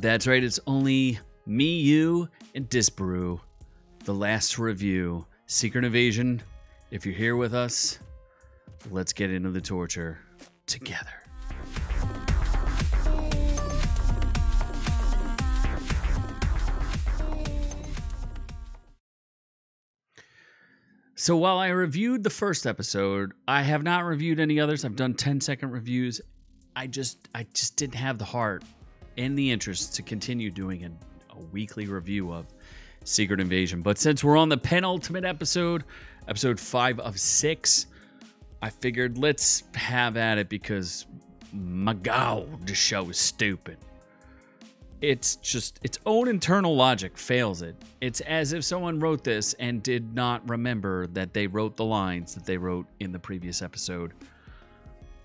That's right, it's only me, you, and Disparu. The last review Secret Invasion. If you're here with us, let's get into the torture together. So while I reviewed the first episode, I have not reviewed any others. I've done 10 second reviews. I just I just didn't have the heart and the interest to continue doing a, a weekly review of Secret Invasion. But since we're on the penultimate episode, episode 5 of 6, I figured let's have at it because my god, the show is stupid it's just its own internal logic fails it. It's as if someone wrote this and did not remember that they wrote the lines that they wrote in the previous episode.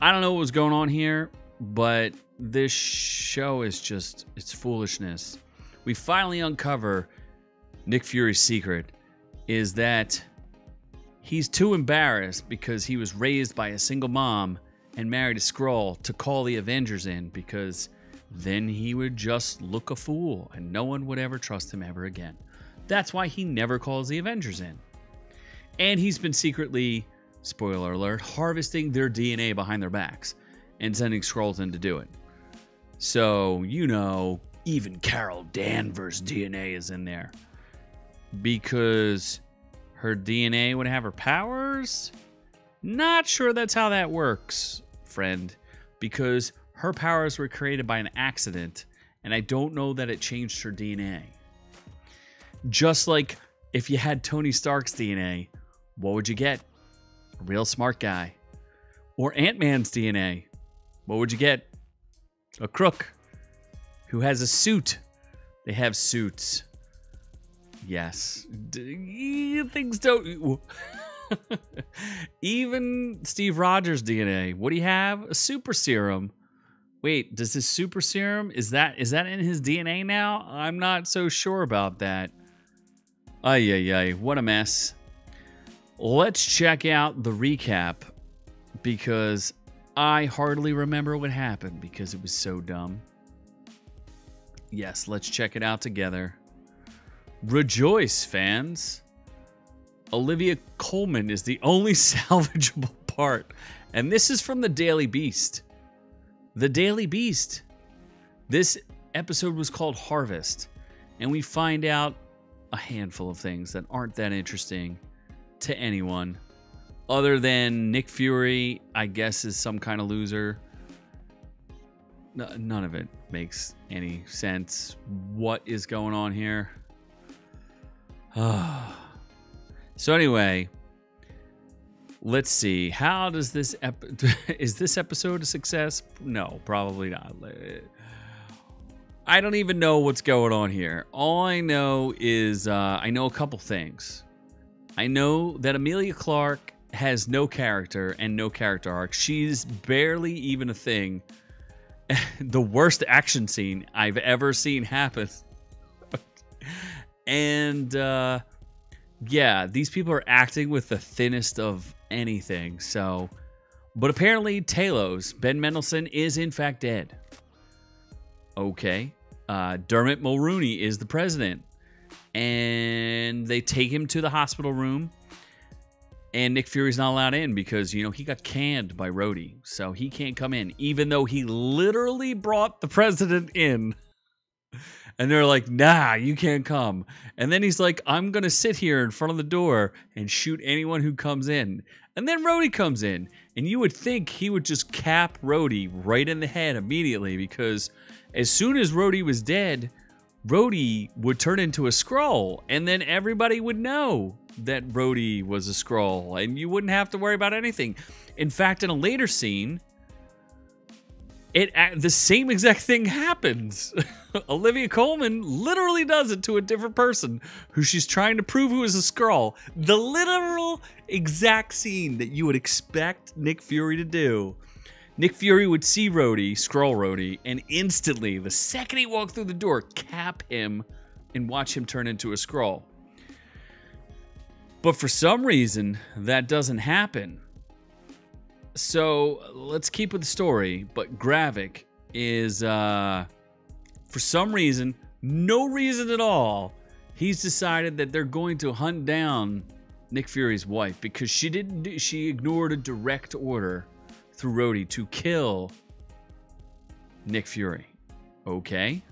I don't know what was going on here, but this show is just it's foolishness. We finally uncover Nick Fury's secret is that he's too embarrassed because he was raised by a single mom and married a Skrull to call the Avengers in because then he would just look a fool and no one would ever trust him ever again. That's why he never calls the Avengers in. And he's been secretly, spoiler alert, harvesting their DNA behind their backs and sending Skrulls in to do it. So, you know, even Carol Danvers' DNA is in there. Because her DNA would have her powers? Not sure that's how that works, friend. Because her powers were created by an accident, and I don't know that it changed her DNA. Just like if you had Tony Stark's DNA, what would you get? A real smart guy. Or Ant Man's DNA, what would you get? A crook who has a suit. They have suits. Yes. D- things don't. Even Steve Rogers' DNA. What do you have? A super serum. Wait, does this super serum is that is that in his DNA now? I'm not so sure about that. Ay ay ay, what a mess. Let's check out the recap because I hardly remember what happened because it was so dumb. Yes, let's check it out together. Rejoice, fans. Olivia Colman is the only salvageable part, and this is from the Daily Beast. The Daily Beast. This episode was called Harvest, and we find out a handful of things that aren't that interesting to anyone other than Nick Fury, I guess, is some kind of loser. none of it makes any sense. What is going on here? so, anyway, let's see. How does this ep- is this episode a success? No, probably not. I don't even know what's going on here. All I know is uh, I know a couple things. I know that Emilia Clarke has no character and no character arc. She's barely even a thing. the worst action scene I've ever seen happen. and uh, yeah, these people are acting with the thinnest of anything. So, but apparently Talos, Ben Mendelsohn, is in fact dead. Okay. Uh, Dermot Mulroney is the president. And they take him to the hospital room. And Nick Fury's not allowed in because, you know, he got canned by Rhodey. So he can't come in, even though he literally brought the president in. And they're like, nah, you can't come. And then he's like, I'm going to sit here in front of the door and shoot anyone who comes in. And then Rhodey comes in, and you would think he would just cap Rhodey right in the head immediately because as soon as Rhodey was dead, Rhodey would turn into a Skrull and then everybody would know that Rhodey was a Skrull, and you wouldn't have to worry about anything. In fact, in a later scene, it the same exact thing happens. Olivia Colman literally does it to a different person who she's trying to prove who is a Skrull. The literal exact scene that you would expect Nick Fury to do. Nick Fury would see Rhodey, Skrull Rhodey, and instantly, the second he walked through the door, cap him and watch him turn into a Skrull. But for some reason, that doesn't happen. So let's keep with the story. But Gravik is uh, for some reason, no reason at all, he's decided that they're going to hunt down Nick Fury's wife because she didn't do, she ignored a direct order through Rhodey to kill Nick Fury. Okay?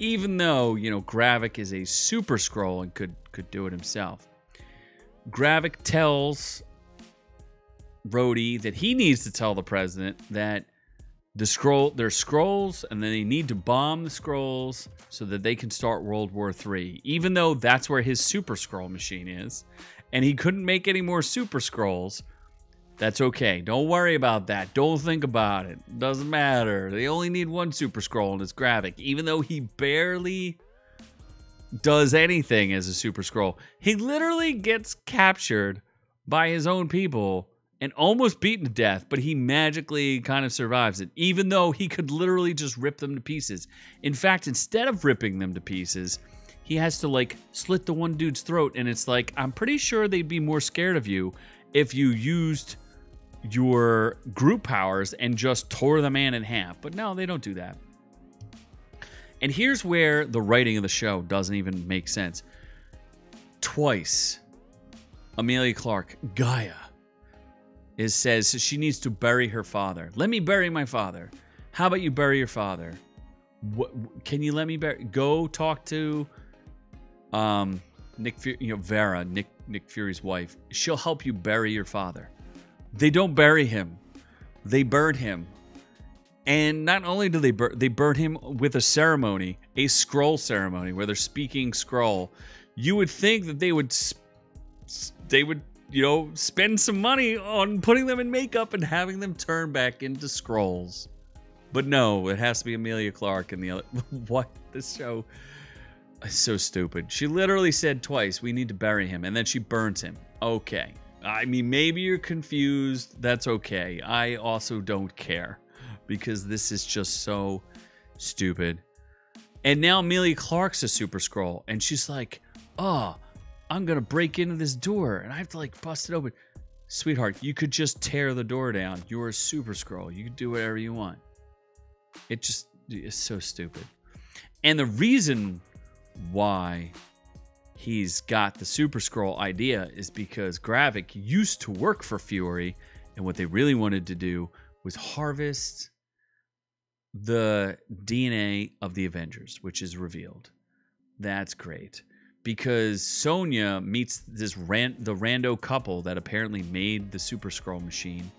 Even though, you know, Gravik is a super Skrull and could could do it himself. Gravik tells Rhodey that he needs to tell the president that the Skrull there's Skrulls and then they need to bomb the Skrulls so that they can start World War III. Even though that's where his super Skrull machine is and he couldn't make any more super Skrulls. That's okay. Don't worry about that. Don't think about it. Doesn't matter. They only need one super Skrull and it's Gravik. Even though he barely does anything as a super Skrull. he literally gets captured by his own people and almost beaten to death, but he magically kind of survives it, even though he could literally just rip them to pieces. In fact, instead of ripping them to pieces, he has to like slit the one dude's throat, and it's like, I'm pretty sure they'd be more scared of you if you used your group powers and just tore the man in half. But no, they don't do that. And here's where the writing of the show doesn't even make sense. Twice, Emilia Clarke, Gaia, is says she needs to bury her father. Let me bury my father. How about you bury your father? What, can you let me bury? Go talk to um, Nick, you know Vera, Nick Nick Fury's wife. She'll help you bury your father. They don't bury him; they burn him. And not only do they they burn him with a ceremony, a Skrull ceremony, where they're speaking Skrull. You would think that they would, they would you know, spend some money on putting them in makeup and having them turn back into Skrulls. But no, it has to be Emilia Clarke and the other. what? This show is so stupid. She literally said twice, we need to bury him, and then she burns him. Okay. I mean, maybe you're confused. That's okay. I also don't care because this is just so stupid. And now Emilia Clarke's a super Skrull, and she's like, oh, I'm gonna break into this door and I have to like bust it open. Sweetheart, you could just tear the door down. You're a super Skrull. You can do whatever you want. It just is so stupid. And the reason why he's got the super Skrull idea is because Gravik used to work for Fury, and what they really wanted to do was harvest the DNA of the Avengers, which is revealed. That's great because Sonya meets this ran- the rando couple that apparently made the Super Skrull machine.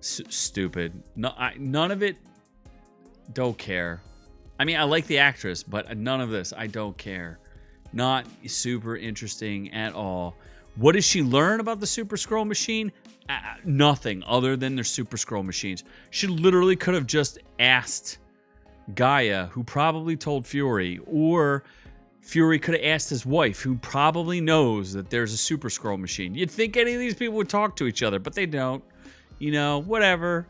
S- stupid. No, I, none of it. Don't care. I mean, I like the actress, but none of this. I don't care. Not super interesting at all. What does she learn about the Super Skrull machine? Uh, nothing other than their Super Skrull machines. She literally could have just asked Gaia, who probably told Fury, or Fury could have asked his wife, who probably knows that there's a Super Skrull machine. You'd think any of these people would talk to each other, but they don't. You know, whatever.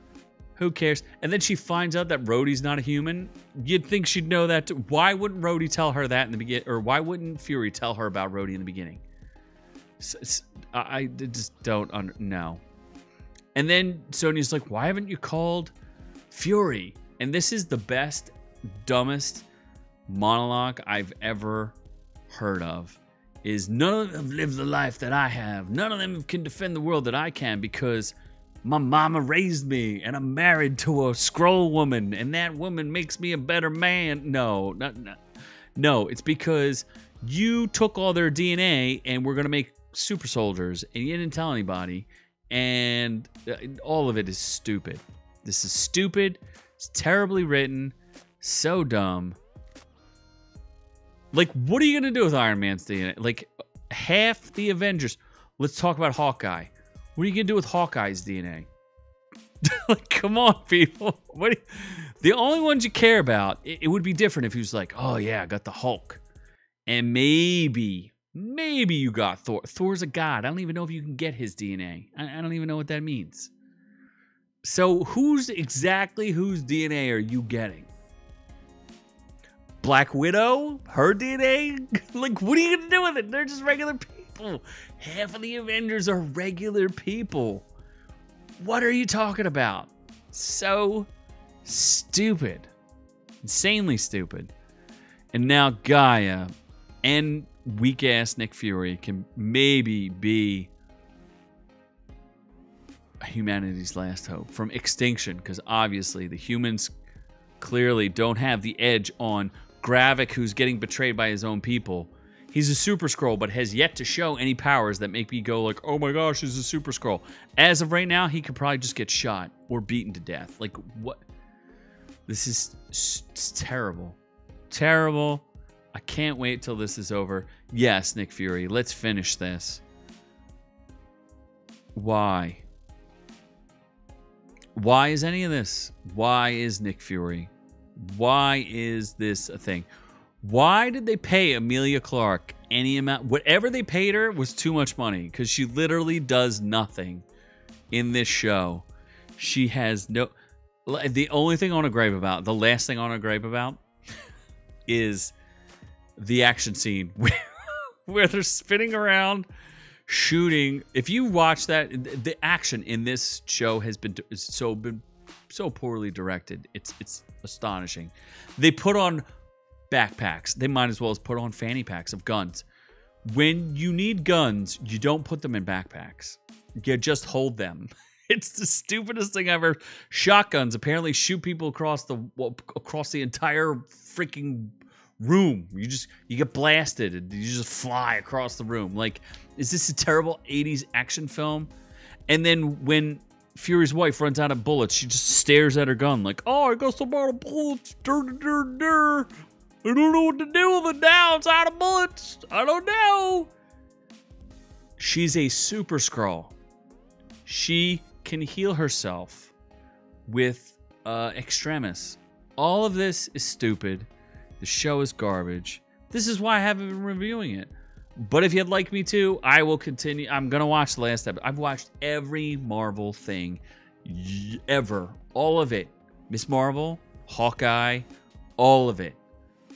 Who cares? And then she finds out that Rhodey's not a human. You'd think she'd know that. Too. Why wouldn't Rhodey tell her that in the beginning? Or why wouldn't Fury tell her about Rhodey in the beginning? I just don't under, know. And then Sonya's like, why haven't you called Fury? And this is the best, dumbest monologue I've ever heard of is none of them have lived the life that I have. None of them can defend the world that I can because my mama raised me and I'm married to a Skrull woman and that woman makes me a better man. No, not, not, no, it's because you took all their DNA and we're going to make super soldiers and you didn't tell anybody and uh, all of it is stupid. This is stupid. It's terribly written, so dumb. Like, what are you gonna do with Iron Man's DNA? Like, half the Avengers. Let's talk about Hawkeye. What are you gonna do with Hawkeye's DNA? like, come on, people. What? You, the only ones you care about. It, it would be different if he was like, oh yeah, I got the Hulk, and maybe, maybe you got Thor. Thor's a god. I don't even know if you can get his DNA. I, I don't even know what that means. So, who's exactly whose DNA are you getting? Black Widow, her DNA. like, what are you gonna do with it? They're just regular people. Half of the Avengers are regular people. What are you talking about? So stupid. Insanely stupid. And now Gaia and weak ass Nick Fury can maybe be humanity's last hope from extinction because obviously the humans clearly don't have the edge on Gravik, who's getting betrayed by his own people. He's a super Skrull, but has yet to show any powers that make me go like, "Oh my gosh, he's a super Skrull." As of right now, he could probably just get shot or beaten to death. Like what? This is terrible, terrible. I can't wait till this is over. Yes, Nick Fury, let's finish this. Why? Why is any of this? Why is Nick Fury? Why is this a thing? Why did they pay Emilia Clarke any amount? Whatever they paid her was too much money because she literally does nothing in this show. She has no. The only thing I want to gripe about, the last thing I want to gripe about, is the action scene where, they're spinning around shooting. If you watch that, the action in this show has been so been so poorly directed. It's it's astonishing. They put on backpacks. They might as well as put on fanny packs of guns. When you need guns, you don't put them in backpacks. You just hold them. It's the stupidest thing ever. Shotguns apparently shoot people across the across the entire freaking room. You just you get blasted and you just fly across the room. Like, is this a terrible 80s action film? And then when Fury's wife runs out of bullets, she just stares at her gun like, "Oh, I got some out of bullets. Dur, dur, dur. I don't know what to do with it now. It's out of bullets. I don't know." She's a super Skrull. She can heal herself with uh, extremis. All of this is stupid. The show is garbage. This is why I haven't been reviewing it. But if you'd like me to, I will continue. I'm gonna watch the last episode. I've watched every Marvel thing ever, all of it. Miss Marvel, Hawkeye, all of it.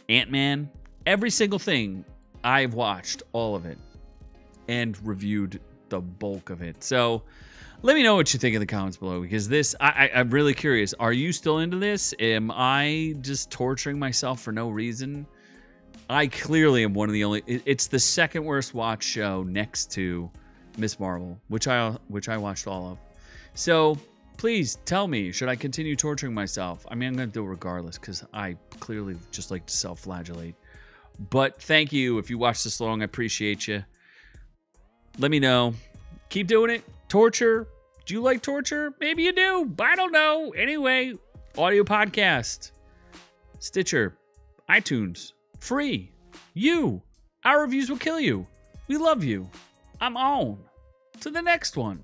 Ant Man, every single thing I've watched, all of it, and reviewed the bulk of it. So let me know what you think in the comments below because this I, I am really curious. Are you still into this? Am I just torturing myself for no reason? I clearly am one of the only. It, it's the second worst watch show next to Miss Marvel, which I which I watched all of. So please tell me, should I continue torturing myself? I mean, I'm gonna do it regardless because I clearly just like to self-flagellate. But thank you if you watched this long. I appreciate you. Let me know. Keep doing it. Torture. Do you like torture? Maybe you do. But I don't know. Anyway, audio podcast, Stitcher, iTunes, free. You. Our reviews will kill you. We love you. I'm on. To the next one.